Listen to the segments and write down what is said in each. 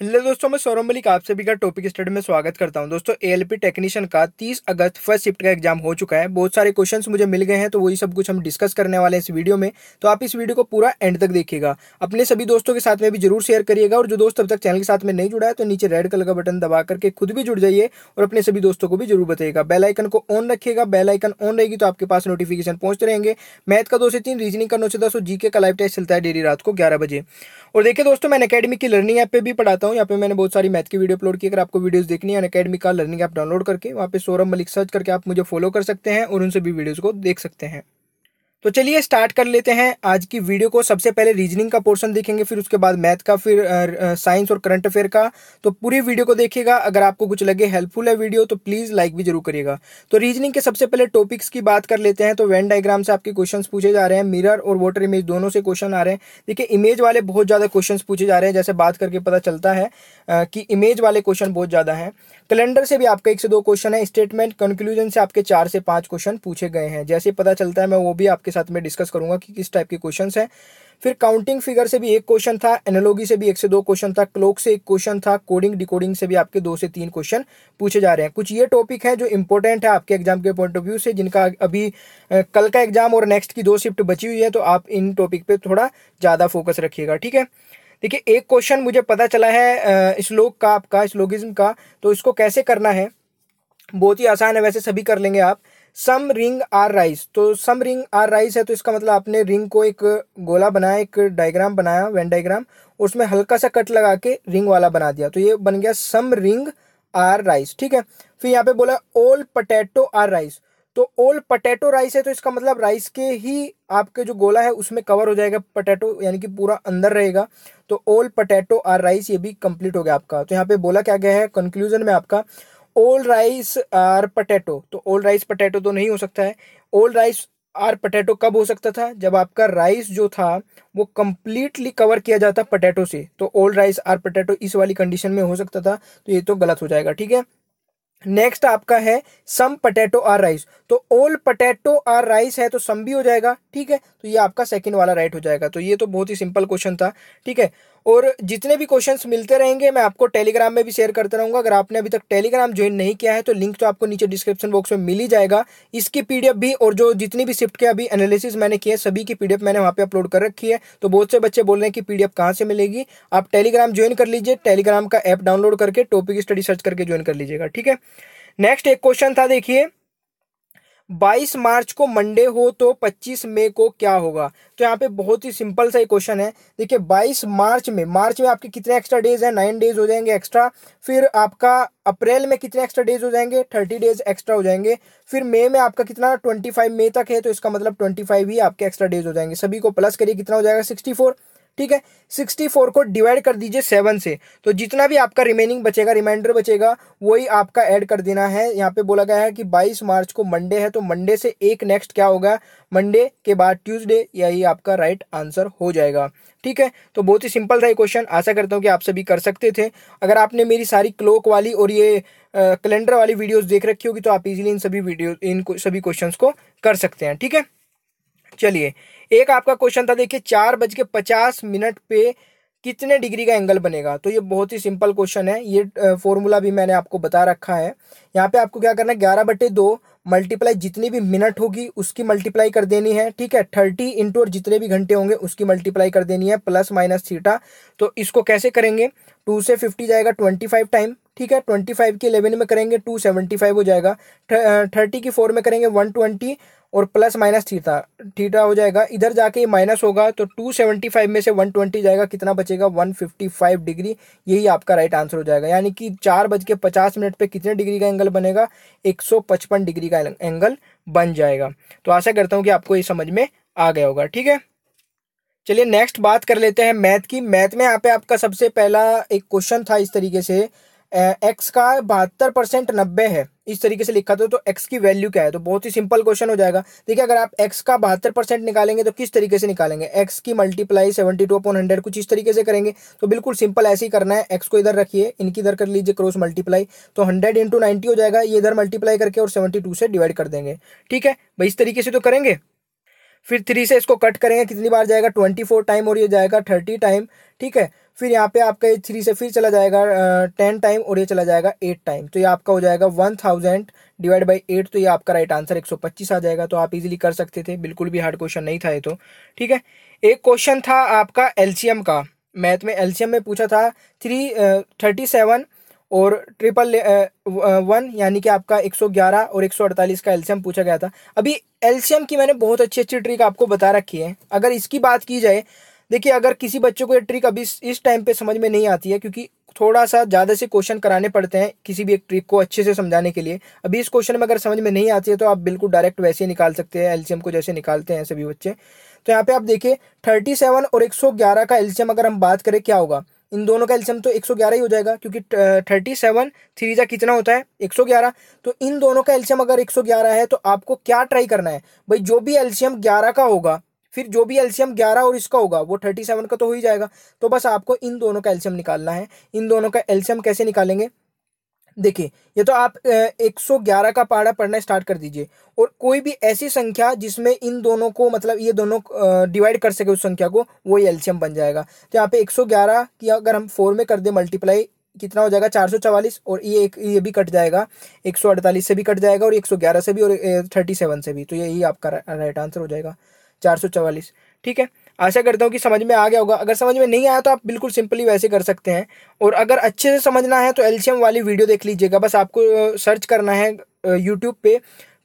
Hello दोस्तों, मैं सौरभ मलिक आप सभी का टॉपिक स्टडी में स्वागत करता हूँ। दोस्तों एएलपी टेक्नीशियन का 30 अगस्त फ़र्स्ट शिफ्ट का एग्ज़ाम हो चुका है। बहुत सारे क्वेश्चंस मुझे मिल गए हैं तो वही सब कुछ हम डिस्कस करने वाले हैं इस वीडियो में। तो आप इस वीडियो को पूरा एंड तक देखिएगा। अपने सभी दोस्तों के साथ में भी ज़रूर शेयर करिएगा और जो दोस्त अब तक चैनल के साथ में नहीं जुड़ा है तो नीचे रेड कलर का बटन दबा करके खुद भी जुड़ जाइए और अपने सभी दोस्तों को भी ज़रूर बताइएगा। बेलाइकन को ऑन रखिएगा। बेलाइकन ऑन रहेगी तो आपके पास नोटिफिकेशन पहुँचते रहेंगे। मैथ का दो से तीन रीजनिंग का नौ से दस और जीके का लाइव टेस्ट चलता है डेली रात को ग्यारह बजे। और देखिए दोस्तों मैं अकेडमी की लर्निंग ऐप पर भी पढ़ाता हूँ। यहाँ पे मैंने बहुत सारी मैथ की वीडियो अपलोड की। अगर आपको वीडियोस देखनी है अकेडमी का लर्निंग ऐप डाउनलोड करके, वहाँ पे सौरभ मलिक सर्च करके आप मुझे फॉलो कर सकते हैं और उनसे भी वीडियोज़ को देख सकते हैं। तो चलिए स्टार्ट कर लेते हैं। आज की वीडियो को सबसे पहले रीजनिंग का पोर्शन देखेंगे, फिर उसके बाद मैथ का, फिर साइंस और करंट अफेयर का। तो पूरी वीडियो को देखिएगा। अगर आपको कुछ लगे हेल्पफुल है वीडियो तो प्लीज़ लाइक भी ज़रूर करिएगा। तो रीजनिंग के सबसे पहले टॉपिक्स की बात कर लेते हैं। तो वेन डायग्राम से आपके क्वेश्चन पूछे जा रहे हैं। मिरर और वोटर इमेज दोनों से क्वेश्चन आ रहे हैं। देखिए इमेज वाले बहुत ज़्यादा क्वेश्चन पूछे जा रहे हैं। जैसे बात करके पता चलता है कि इमेज वाले क्वेश्चन बहुत ज़्यादा है। कैलेंडर से भी आपका एक से दो क्वेश्चन है। स्टेटमेंट कंक्लूजन से आपके चार से पाँच क्वेश्चन पूछे गए हैं। जैसे पता चलता है, मैं वो भी आपके साथ में डिस्कस करूँगा कि किस टाइप के क्वेश्चन हैं। फिर काउंटिंग फिगर से भी एक क्वेश्चन था एनोलॉगी से भी एक से दो क्वेश्चन था क्लोक से एक क्वेश्चन था कोडिंग डिकोडिंग से भी आपके दो से तीन क्वेश्चन पूछे जा रहे हैं। कुछ ये टॉपिक है जो इंपॉर्टेंट है आपके एग्ज़ाम के पॉइंट ऑफ़ व्यू से, जिनका अभी कल का एग्ज़ाम और नेक्स्ट की दो शिफ्ट बची हुई है तो आप इन टॉपिक पे थोड़ा ज़्यादा फोकस रखिएगा, ठीक है? देखिए, एक क्वेश्चन मुझे पता चला है श्लोक का आपका श्लोगिज्म का तो इसको कैसे करना है? बहुत ही आसान है, वैसे सभी कर लेंगे आप। सम रिंग आर राइस तो सम रिंग आर राइस है तो इसका मतलब आपने रिंग को एक गोला बनाया, एक डायग्राम बनाया वेन डायग्राम उसमें हल्का सा कट लगा के रिंग वाला बना दिया। तो ये बन गया सम रिंग आर राइस ठीक है? फिर यहाँ पे बोला ओल पटेटो आर राइस तो ओल पटेटो राइस है तो इसका मतलब राइस के ही आपके जो गोला है उसमें कवर हो जाएगा पटेटो यानी कि पूरा अंदर रहेगा। तो ओल पटेटो आर राइस ये भी कंप्लीट हो गया आपका। तो यहाँ पे बोला क्या गया है? कंक्लूजन में आपका ओल राइस आर पटेटो। तो ओल राइस पटेटो तो नहीं हो सकता है। ओल राइस आर पटेटो कब हो सकता था? जब आपका राइस जो था, वो कंप्लीटली कवर किया जाता पटेटो से। तो ओल्ड राइस आर पटेटो इस वाली कंडीशन में हो सकता था। तो ये तो गलत हो जाएगा, ठीक है? नेक्स्ट आपका है, सम पटेटो आर राइस। तो ओल पटेटो आर राइस है तो सम भी हो जाएगा, ठीक है? तो ये आपका सेकंड वाला राइट हो जाएगा। तो ये तो बहुत ही सिंपल क्वेश्चन था, ठीक है? और जितने भी क्वेश्चंस मिलते रहेंगे, मैं आपको टेलीग्राम में भी शेयर करता रहूँगा। अगर आपने अभी तक टेलीग्राम ज्वाइन नहीं किया है तो लिंक तो आपको नीचे डिस्क्रिप्शन बॉक्स में मिल ही जाएगा। इसकी पीडीएफ भी और जो जितनी भी शिफ्ट के अभी एनालिसिस मैंने किए सभी की पीडीएफ मैंने वहाँ पे अपलोड कर रखी है। तो बहुत से बच्चे बोल रहे हैं कि पीडीएफ कहाँ से मिलेगी? आप टेलीग्राम ज्वाइन कर लीजिए। टेलीग्राम का ऐप डाउनलोड करके टॉपिक स्टडी सर्च करके ज्वाइन कर लीजिएगा, ठीक है? नेक्स्ट एक क्वेश्चन था, देखिए। 22 मार्च को मंडे हो तो 25 मई को क्या होगा? तो यहाँ पे बहुत ही सिंपल सा एक क्वेश्चन है। देखिए 22 मार्च में मार्च में आपके कितने एक्स्ट्रा डेज़ है? नाइन डेज़ हो जाएँगे एक्स्ट्रा फिर आपका अप्रैल में कितने एक्स्ट्रा डेज़ हो जाएँगे? थर्टी डेज़ एक्स्ट्रा हो जाएँगे। फिर मई में आपका कितना? ट्वेंटी फाइव मई तक है तो इसका मतलब ट्वेंटी फाइव ही आपके एक्स्ट्रा डेज़ हो जाएँगे। सभी को प्लस करिए, कितना हो जाएगा? सिक्सटी फोर ठीक है? सिक्सटी फोर को डिवाइड कर दीजिए सेवन से। तो जितना भी आपका रिमेनिंग बचेगा रिमाइंडर बचेगा, वही आपका ऐड कर देना है। यहाँ पे बोला गया है कि 22 मार्च को मंडे है तो मंडे से एक नेक्स्ट क्या होगा? मंडे के बाद ट्यूसडे यही आपका राइट आंसर हो जाएगा। ठीक है? तो बहुत ही सिंपल था ये क्वेश्चन आशा करता हूँ कि आप सभी कर सकते थे। अगर आपने मेरी सारी क्लोक वाली और ये कैलेंडर वाली वीडियोस देख रखी होगी तो आप इजीली इन सभी वीडियो इन सभी क्वेश्चंस को कर सकते हैं। ठीक है? चलिए, एक आपका क्वेश्चन था, देखिए, चार बज के पचास मिनट पे कितने डिग्री का एंगल बनेगा? तो ये बहुत ही सिंपल क्वेश्चन है। ये फॉर्मूला भी मैंने आपको बता रखा है। यहाँ पे आपको क्या करना है? ग्यारह बटे दो मल्टीप्लाई जितनी भी मिनट होगी, उसकी मल्टीप्लाई कर देनी है, ठीक है? थर्टी इंटू और जितने भी घंटे होंगे, उसकी मल्टीप्लाई कर देनी है प्लस माइनस थीटा तो इसको कैसे करेंगे? टू से फिफ्टी जाएगा ट्वेंटी फाइव टाइम ठीक है ट्वेंटी फाइव की इलेवन में करेंगे टू सेवेंटी फाइव हो जाएगा। थर्टी की फोर में करेंगे वन ट्वेंटी और प्लस माइनस थीटा थीटा हो जाएगा। इधर जाके माइनस होगा तो 275 में से 120 जाएगा, कितना बचेगा? 155 डिग्री यही आपका राइट आंसर हो जाएगा। यानी कि चार बज के पचास मिनट पे कितने डिग्री का एंगल बनेगा? 155 डिग्री का एंगल बन जाएगा। तो आशा करता हूँ कि आपको ये समझ में आ गया होगा, ठीक है? चलिए नेक्स्ट बात कर लेते हैं मैथ की। मैथ में यहाँ पे आपका सबसे पहला एक क्वेश्चन था इस तरीके से एक्स का बहत्तर परसेंट नब्बे है। इस तरीके से लिखा था तो एक्स की वैल्यू क्या है? तो बहुत ही सिंपल क्वेश्चन हो जाएगा। देखिए, अगर आप एक्स का बहत्तर परसेंट निकालेंगे तो किस तरीके से निकालेंगे? एक्स की multiply seventy two upon hundred कुछ इस तरीके से करेंगे। तो बिल्कुल सिंपल ऐसे ही करना है। एक्स को इधर रखिए, इनकी इधर कर लीजिए क्रॉस मल्टीप्लाई तो हंड्रेड इंटू नाइन्टी हो जाएगा, ये इधर मल्टीप्लाई करके और सेवेंटी टू से डिवाइड कर देंगे। ठीक है? भाई, इस तरीके से तो करेंगे? फिर थ्री से इसको कट करेंगे, कितनी बार जाएगा? ट्वेंटी फोर टाइम और ये जाएगा थर्टी टाइम ठीक है? फिर यहाँ पे आपका ये थ्री से फिर चला जाएगा टेन टाइम और ये चला जाएगा एट टाइम तो ये आपका हो जाएगा one thousand divide by eight तो ये आपका राइट आंसर एक सौ पच्चीस आ जाएगा। तो आप इजीली कर सकते थे, बिल्कुल भी हार्ड क्वेश्चन नहीं था ये तो। ठीक है? एक क्वेश्चन था आपका एलसीएम का। मैथ में एलसीएम में पूछा था थ्री थर्टी सेवन और ट्रिपल वन यानी कि आपका 111 और 148 का एल्शियम पूछा गया था। अभी एल्शियम की मैंने बहुत अच्छी अच्छी ट्रिक आपको बता रखी है। अगर इसकी बात की जाए देखिए, अगर किसी बच्चे को ये ट्रिक अभी इस टाइम पे समझ में नहीं आती है, क्योंकि थोड़ा सा ज़्यादा से क्वेश्चन कराने पड़ते हैं किसी भी एक ट्रिक को अच्छे से समझाने के लिए। अभी इस क्वेश्चन में अगर समझ में नहीं आती है तो आप बिल्कुल डायरेक्ट वैसे ही निकाल सकते हैं एल्शियम को जैसे निकालते हैं सभी बच्चे। तो यहाँ पे आप देखिए थर्टी सेवन और एक सौ ग्यारह का एल्शियम अगर हम बात करें, क्या होगा? इन दोनों का एल्शियम तो 111 ही हो जाएगा, क्योंकि थर्टी सेवन थ्री जा कितना होता है? 111 तो इन दोनों का एल्शियम अगर 111 है तो आपको क्या ट्राई करना है? भाई, जो भी एल्शियम 11 का होगा फिर जो भी एल्शियम 11 और इसका होगा, वो 37 का तो हो ही जाएगा। तो बस आपको इन दोनों का एल्शियम निकालना है। इन दोनों का एल्शियम कैसे निकालेंगे? देखिए, ये तो आप 111 का पारा पढ़ना स्टार्ट कर दीजिए। और कोई भी ऐसी संख्या जिसमें इन दोनों को मतलब ये दोनों डिवाइड कर सके उस संख्या को, वो एल्शियम बन जाएगा। तो यहाँ पे 111 की अगर हम फोर में कर दें मल्टीप्लाई कितना हो जाएगा? चार सौ चवालीस और ये एक, ये भी कट जाएगा। एक सौ अड़तालीस से भी कट जाएगा और एक सौ ग्यारह से भी और थर्टी सेवन से भी। तो यही आपका राइट आंसर हो जाएगा। चार सौ चवालीस। ठीक है? आशा करता हूँ कि समझ में आ गया होगा। अगर समझ में नहीं आया तो आप बिल्कुल सिंपली वैसे कर सकते हैं। और अगर अच्छे से समझना है तो एल्शियम वाली वीडियो देख लीजिएगा। बस आपको सर्च करना है यूट्यूब पे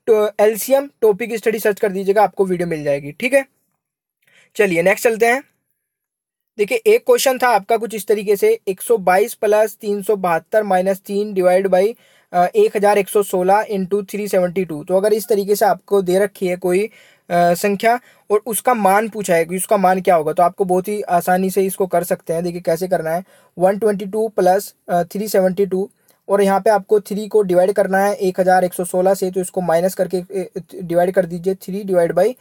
तो एल्शियम टॉपिक स्टडी सर्च कर दीजिएगा, आपको वीडियो मिल जाएगी। ठीक है? चलिए नेक्स्ट चलते हैं। देखिए, एक क्वेश्चन था आपका कुछ इस तरीके से। 122 प्लस तीन सौ बहत्तर माइनस तीन डिवाइड बाई एक हज़ार एक सौ सोलह इंटू थ्री सेवेंटी टू तो अगर इस तरीके से आपको दे रखी है कोई संख्या और उसका मान पूछा है कि उसका मान क्या होगा। तो आपको बहुत ही आसानी से इसको कर सकते हैं। देखिए कैसे करना है। One twenty two plus three seventy two और यहाँ पे आपको थ्री को डिवाइड करना है। एक हज़ार एक सौ सोलह से तो इसको माइनस करके डिवाइड कर दीजिए। थ्री डिवाइड बाई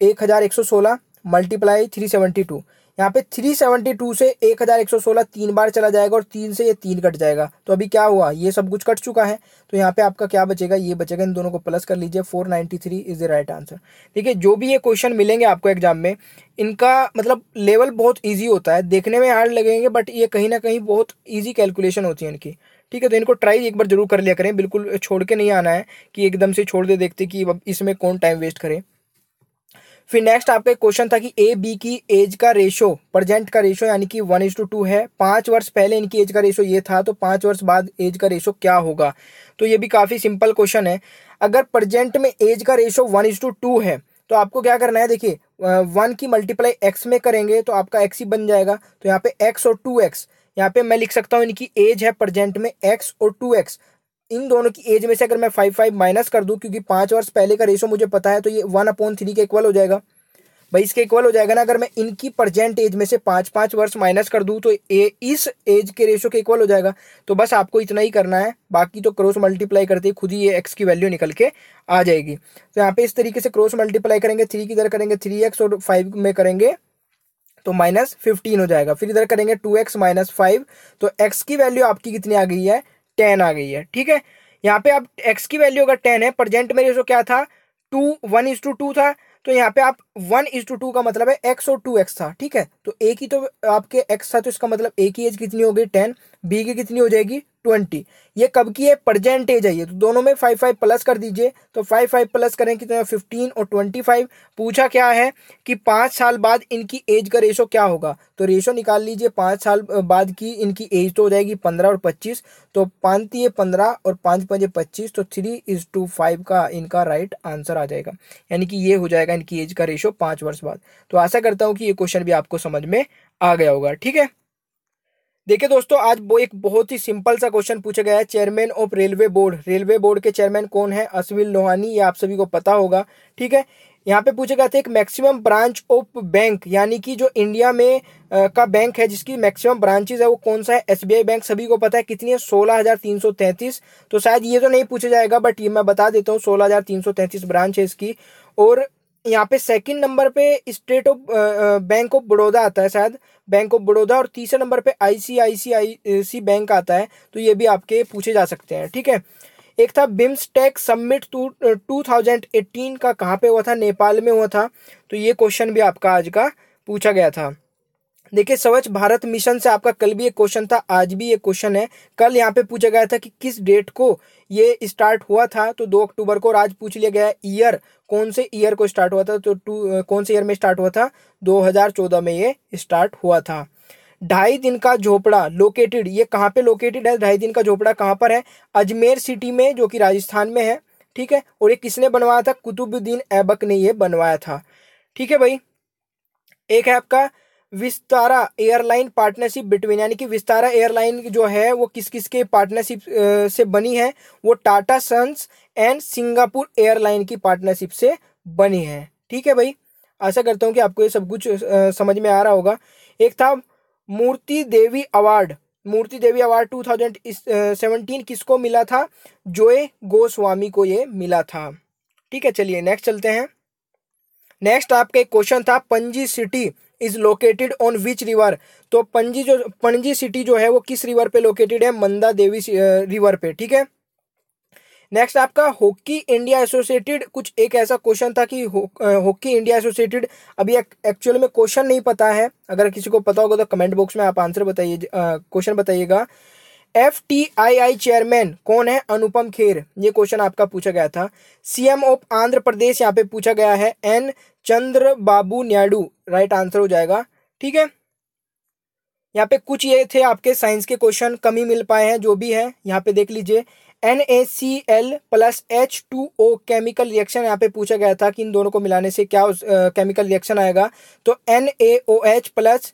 एक हज़ार एक सौ सोलह मल्टीप्लाई थ्री सेवेंटी टू। यहाँ पे 372 से 1116 तीन बार चला जाएगा और तीन से ये तीन कट जाएगा। तो अभी क्या हुआ? ये सब कुछ कट चुका है। तो यहाँ पे आपका क्या बचेगा? ये बचेगा। इन दोनों को प्लस कर लीजिए। 493 इज़ द राइट आंसर ठीक है जो भी ये क्वेश्चन मिलेंगे आपको एग्ज़ाम में, इनका मतलब लेवल बहुत ईजी होता है। देखने में हार्ड लगेंगे बट ये कहीं ना कहीं बहुत ईजी कैलकुलेशन होती है इनकी। ठीक है तो इनको ट्राई एक बार ज़रूर कर लिया करें। बिल्कुल छोड़ के नहीं आना है कि एकदम से छोड़ दे देखते कि अब इसमें कौन टाइम वेस्ट करे। फिर नेक्स्ट आपका एक क्वेश्चन था कि ए बी की एज का रेशो प्रजेंट का रेशो यानी कि वन इज़ टू टू है। पाँच वर्ष पहले इनकी एज का रेशो ये था तो पाँच वर्ष बाद एज का रेशो क्या होगा? तो ये भी काफ़ी सिंपल क्वेश्चन है। अगर प्रजेंट में एज का ratio one is to two है तो आपको क्या करना है? देखिए वन की मल्टीप्लाई एक्स में करेंगे तो आपका एक्स ही बन जाएगा। तो यहाँ पे एक्स और टू एक्स यहाँ पे मैं लिख सकता हूँ इनकी एज है प्रजेंट में एक्स और टू एक्स इन दोनों की एज में से अगर मैं फाइव फाइव माइनस कर दूँ, क्योंकि पाँच वर्ष पहले का रेशो मुझे पता है तो ये वन अपॉन थ्री के इक्वल हो जाएगा। भाई, इसके इक्वल हो जाएगा ना, अगर मैं इनकी प्रजेंट एज में से पाँच पाँच वर्ष माइनस कर दूँ तो ए इस एज के रेशो के इक्वल हो जाएगा। तो बस आपको इतना ही करना है, बाकी तो क्रॉस मल्टीप्लाई करते ही खुद ही ये एक्स की वैल्यू निकल के आ जाएगी। तो यहाँ पे इस तरीके से क्रॉस मल्टीप्लाई करेंगे थ्री की इधर करेंगे थ्री एक्स और फाइव में करेंगे तो माइनस फिफ्टीन हो जाएगा। फिर इधर करेंगे टू एक्स माइनस फाइव तो एक्स की वैल्यू आपकी कितनी आ गई है? टेन आ गई है, ठीक है? यहाँ पे आप एक्स की वैल्यू अगर टेन है प्रजेंट में रेशो क्या था? Two one is to two था तो यहाँ पे आप वन इज़ टू टू का मतलब है एक्स और टू एक्स था, ठीक है? तो ए की तो आपके एक्स था तो इसका मतलब ए की एज कितनी हो गई? टेन बी की कितनी हो जाएगी? ट्वेंटी ये कब की है? प्रजेंट एज है ये। तो दोनों में फाइव फाइव प्लस कर दीजिए। तो फाइव फाइव प्लस करें कितना फिफ्टीन और ट्वेंटी फाइव पूछा क्या है कि पाँच साल बाद इनकी एज का रेशो क्या होगा? तो रेशो निकाल लीजिए। पाँच साल बाद की इनकी एज तो हो जाएगी पंद्रह और पच्चीस। तो पाँच ये पंद्रह और पाँच पंजे पच्चीस। तो थ्री इज़ टू फाइव का इनका राइट आंसर आ जाएगा। यानी कि ये हो जाएगा इनकी एज का रेशो पाँच वर्ष बाद। तो आशा करता हूँ कि ये क्वेश्चन भी आपको समझ में आ गया होगा। ठीक है? देखिए दोस्तों आज वो एक बहुत ही सिंपल सा क्वेश्चन पूछा गया है chairman of railway board railway board के चेयरमैन कौन है? अश्विन लोहानी ये आप सभी को पता होगा ठीक है? यहाँ पे पूछा गया था एक मैक्सिमम ब्रांच ऑफ़ बैंक यानी कि जो इंडिया में आ, का बैंक है जिसकी मैक्सिमम ब्रांचेज है वो कौन सा है? एसबीआई बैंक सभी को पता है कितनी है? सोलह हज़ार तीन सौ तैंतीस। तो शायद ये तो नहीं पूछा जाएगा बट ये मैं बता देता हूँ सोलह हज़ार तीन सौ तैंतीस ब्रांच है इसकी। और यहाँ पे सेकंड नंबर पे state of bank of Baroda आता है शायद बैंक ऑफ़ बड़ौदा और तीसरे नंबर पे आईसीआईसीआई सी बैंक आता है तो ये भी आपके पूछे जा सकते हैं, ठीक है? एक था BIMSTEC summit to two thousand eighteen का कहाँ पे हुआ था? नेपाल में हुआ था तो ये क्वेश्चन भी आपका आज का पूछा गया था। देखिए, स्वच्छ भारत मिशन से आपका कल भी एक क्वेश्चन था, आज भी एक क्वेश्चन है। कल यहाँ पे पूछा गया था कि किस डेट को ये स्टार्ट हुआ था तो दो अक्टूबर को और आज पूछ लिया गया ईयर कौन से ईयर को स्टार्ट हुआ था तो टू कौन से ईयर में स्टार्ट हुआ था? 2014 में ये स्टार्ट हुआ था। ढाई दिन का झोपड़ा लोकेटेड ये कहाँ पे लोकेटेड है? ढाई दिन का झोपड़ा कहाँ पर है? अजमेर सिटी में, जो कि राजस्थान में है, ठीक है? और ये किसने बनवाया था? कुतुबुद्दीन ऐबक ने ये बनवाया था। ठीक है भाई, एक है आपका विस्तारा एयरलाइन पार्टनरशिप बिटवीन, यानी कि विस्तारा एयरलाइन जो है, वो किस किस के पार्टनरशिप से बनी है, वो Tata Sons and Singapore airline की पार्टनरशिप से बनी है। ठीक है भाई? आशा करता हूँ कि आपको ये सब कुछ समझ में आ रहा होगा। एक था Murti Devi award. Murti Devi award two thousand seventeen किसको मिला था? जोए गोस्वामी को ये मिला था। ठीक है, चलिए नेक्स्ट चलते हैं। नेक्स्ट आपका एक क्वेश्चन था, Panaji city. Is located on which river तो पणजी जो पणजी सिटी जो है, वो किस रिवर पे लोकेटेड है? मंदा देवी रिवर पे, ठीक है? नेक्स्ट आपका हॉकी इंडिया एसोसिएटेड कुछ एक ऐसा क्वेश्चन था कि हॉकी इंडिया एसोसिएटेड अभी एक्चुअल में क्वेश्चन नहीं पता है। अगर किसी को पता होगा तो कमेंट बॉक्स में आप आंसर बताइए क्वेश्चन बताइएगा। F T I I chairman कौन है? अनुपम खेर। ये क्वेश्चन आपका पूछा गया था। सीएम ऑफ़ आंध्र प्रदेश यहाँ पे पूछा गया है। N Chandra Babu Naidu. Right answer हो जाएगा। ठीक है? यहाँ पे कुछ ये थे आपके साइंस के क्वेश्चन कमी मिल पाए हैं, जो भी है, यहाँ पे देख लीजिए। N A C L plus H two O chemical reaction यहाँ पे पूछा गया था कि इन दोनों को मिलाने से क्या उस केमिकल रिएक्शन आएगा। तो N A O H plus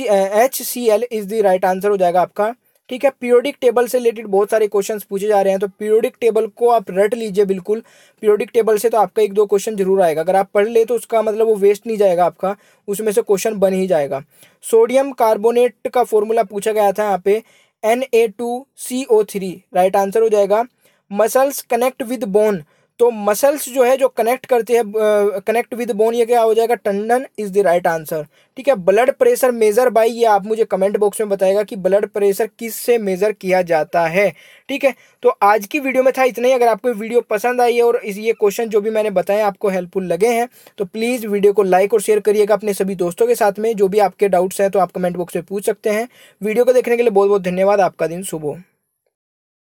H C L is the right answer हो जाएगा आपका। ठीक है पीरियोडिक टेबल से रिलेटेड बहुत सारे क्वेश्चंस पूछे जा रहे हैं तो पीरियोडिक टेबल को आप रट लीजिए बिल्कुल। पीरियोडिक टेबल से तो आपका एक दो क्वेश्चन ज़रूर आएगा। अगर आप पढ़ ले तो उसका मतलब वो वेस्ट नहीं जाएगा आपका, उसमें से क्वेश्चन बन ही जाएगा। सोडियम कार्बोनेट का फॉर्मूला पूछा गया था यहाँ पे N A two C O three right answer हो जाएगा। मसल्स कनेक्ट विद बोन तो मसल्स जो है, जो कनेक्ट करते हैं कनेक्ट विद बोन ये क्या हो जाएगा? Tendon is the right answer ठीक है ब्लड प्रेशर मेजर बाय ये आप मुझे कमेंट बॉक्स में बताएगा कि ब्लड प्रेशर किस से मेजर किया जाता है। ठीक है तो आज की वीडियो में था इतना ही। अगर आपको वीडियो पसंद आई है और इस, ये क्वेश्चन जो भी मैंने बताए, आपको हेल्पफुल लगे हैं तो प्लीज़ वीडियो को लाइक और शेयर करिएगा अपने सभी दोस्तों के साथ में। जो भी आपके डाउट्स हैं तो आप कमेंट बॉक्स में पूछ सकते हैं। वीडियो को देखने के लिए बहुत बहुत धन्यवाद। आपका दिन शुभ हो।